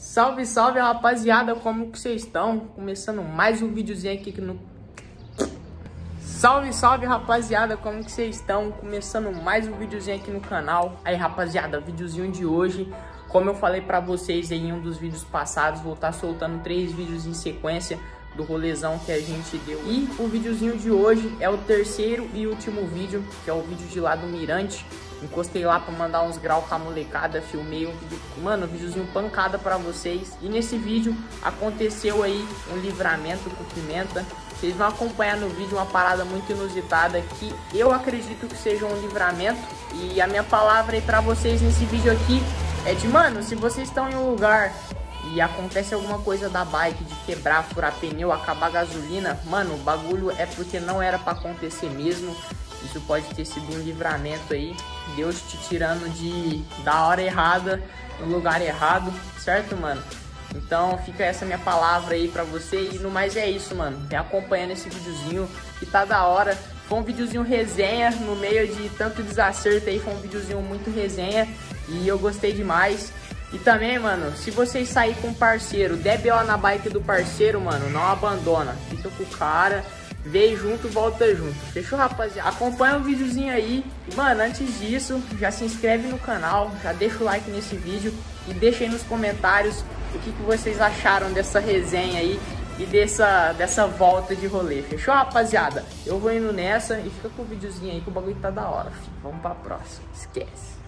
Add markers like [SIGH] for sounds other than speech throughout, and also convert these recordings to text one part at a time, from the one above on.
Salve, salve rapaziada, como que vocês estão? Começando mais um videozinho aqui no... Salve, salve rapaziada, como que vocês estão? Começando mais um videozinho aqui no canal Aí rapaziada, videozinho de hoje Como eu falei pra vocês em um dos vídeos passados Vou estar tá soltando três vídeos em sequência do rolezão que a gente deu. E o videozinho de hoje é o terceiro e último vídeo, que é o vídeo de lá do Mirante. Encostei lá pra mandar uns graus com a molecada, filmei um vídeo, mano, um videozinho pancada pra vocês. E nesse vídeo aconteceu aí um livramento com pimenta. Vocês vão acompanhar no vídeo uma parada muito inusitada que eu acredito que seja um livramento. E a minha palavra aí pra vocês nesse vídeo aqui é de, mano, se vocês estão em um lugar e acontece alguma coisa da bike de quebrar, furar pneu, acabar a gasolina, mano, o bagulho é porque não era para acontecer mesmo. Isso pode ter sido um livramento aí, Deus te tirando de da hora errada no lugar errado, certo, mano? Então fica essa minha palavra aí pra você e no mais é isso, mano. Vem acompanhando esse videozinho que tá da hora. Foi um videozinho resenha no meio de tanto desacerto aí, foi um videozinho muito resenha e eu gostei demais. E também, mano, se vocês sair com parceiro, der B.O. na bike do parceiro, mano, não abandona. Fica com o cara, vem junto, volta junto. Fechou, rapaziada? Acompanha o videozinho aí. E, mano, antes disso, já se inscreve no canal, já deixa o like nesse vídeo e deixa aí nos comentários o que, que vocês acharam dessa resenha aí e dessa, dessa volta de rolê. Fechou, rapaziada? Eu vou indo nessa e fica com o videozinho aí que o bagulho tá da hora, filho. Vamos pra próxima. Esquece.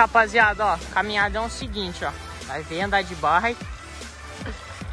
Rapaziada, ó, caminhada é o seguinte, ó. Vai ver andar de barra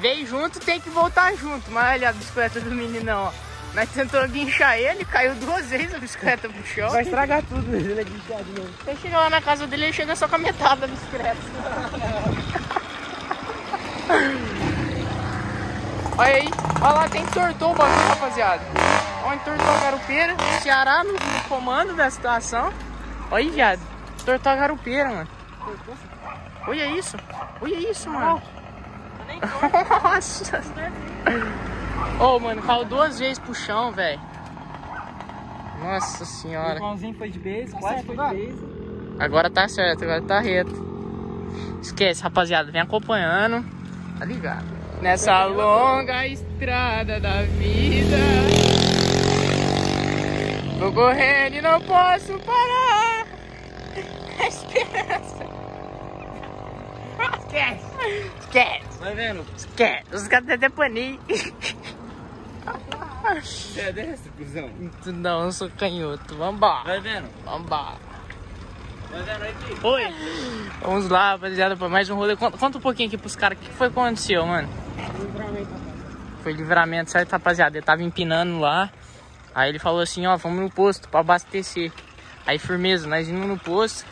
veio junto, tem que voltar junto. Mas olha a bicicleta do meninão, ó. Nós tentou guinchar ele, caiu duas vezes a bicicleta pro chão. Vai estragar tudo, ele é guinchado mesmo. Você chega lá na casa dele, ele chega só com a metade da bicicleta. Olha aí, olha lá, tem tortou o bagulho, rapaziada. Olha, entortou a garupeira, Ceará no, no comando da situação. Olha aí, viado. Tortou a garupeira, mano. Olha isso. Olha isso, mano. Nossa. Ô, oh, mano, caiu duas vezes pro chão, velho. Nossa senhora. O pãozinho foi de base, quase foi de base. Agora tá certo, agora tá reto. Esquece, rapaziada. Vem acompanhando. Tá ligado? Nessa longa estrada da vida. Vou correndo e não posso parar. A esperança. Esquece. Esquece. Vai vendo? Esquece. Os caras até paninho. Você é destro, cuzão? Não, eu sou canhoto. Vambora. Vai vendo? Vambora. Vai vendo aqui? Oi. Vamos lá, rapaziada, pra mais um rolê. Conta, conta um pouquinho aqui pros caras. O que foi que aconteceu, mano? Livramento. Foi livramento, certo, rapaziada? Ele tava empinando lá. Aí ele falou assim, ó, vamos no posto pra abastecer. Aí firmeza, nós indo no posto.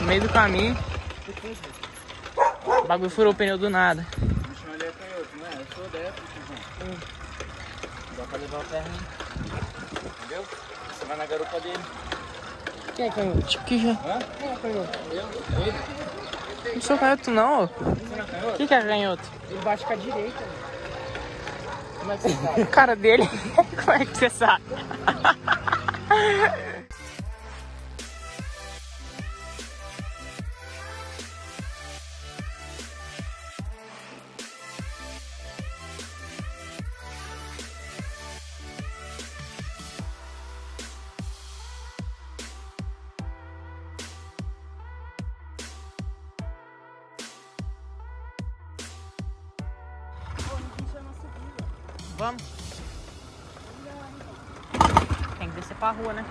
No meio do caminho. O bagulho furou o pneu do nada. O chão ali é canhoto, não é? Eu sou destro, cuzão. Dá pra levar o ferro, Entendeu? Você vai na garupa dele. Quem é canhoto? Tipo que já. Hã? Quem é canhoto? Eu? Ele? Não sou canhoto não, ó. O que, que é canhoto? Ele bate com a direita, velho. Como é que você sabe? [LAUGHS] O cara dele. [LAUGHS] Como é que você sabe? [LAUGHS] wam. Tänkte se pahuone.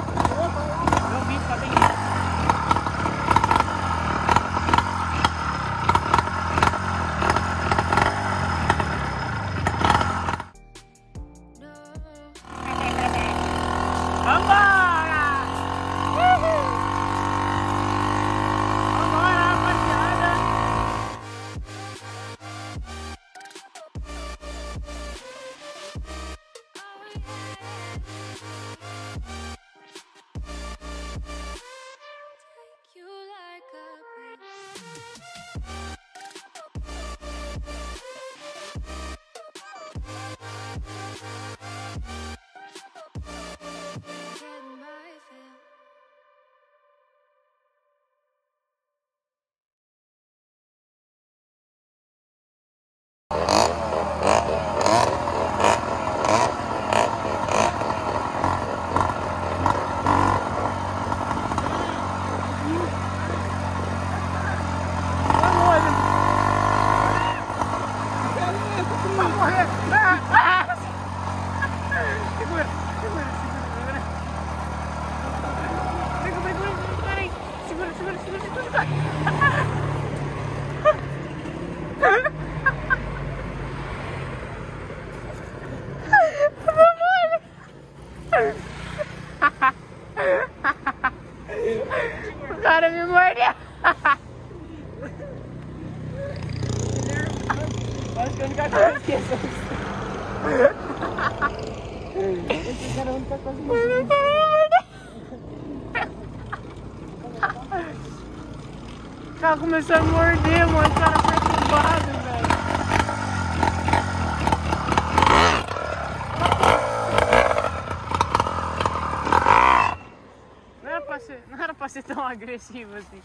No, O cara começou a morder, mano. O cara perturbado, velho. Não era pra ser, não era pra ser tão agressivo assim.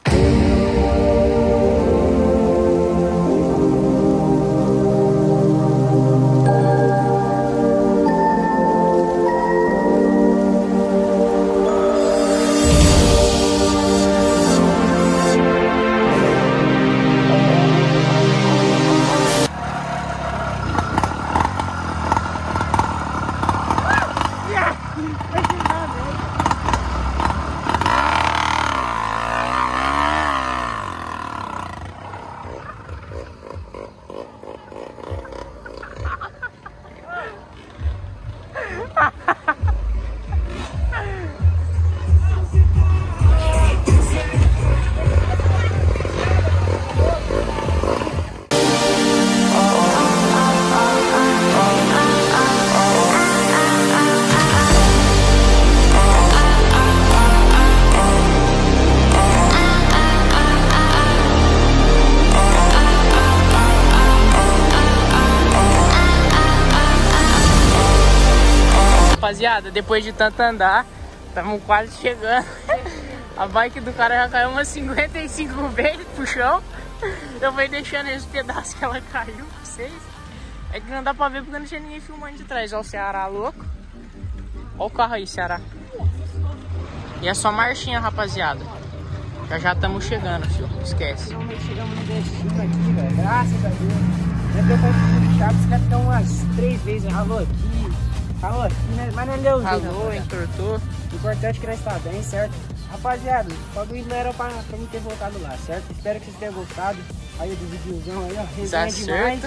Rapaziada, depois de tanto andar, estamos quase chegando. [LAUGHS] A bike do cara já caiu umas 55 vezes pro chão. Eu fui deixando esse pedaço que ela caiu pra vocês. É que não dá pra ver porque não tinha ninguém filmando de trás. Olha o Ceará louco. Olha o carro aí, Ceará. E é só marchinha, rapaziada. Já já estamos chegando, filho. Esquece. Finalmente chegamos no destino aqui, velho. Graças a Deus. Já deu pra chato, os caras estão umas três vezes. Ralou aqui, ralou aqui, né? Mas não é Leozinho. Falou, rapaziada. entortou. O importante é que nós tá bem, certo? Rapaziada, o bagulho não era pra, pra mim ter voltado lá, certo? Espero que vocês tenham gostado aí do videozão aí, ó. Tá Resenha demais.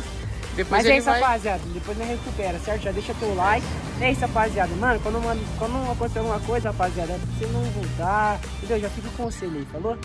Depois Mas é isso, vai... rapaziada. Depois nós recupera, certo? Já deixa teu like. É isso, rapaziada. Mano, quando, mano, quando acontecer alguma coisa, rapaziada, é pra você não voltar. Entendeu? Já fica o conselho aí, falou?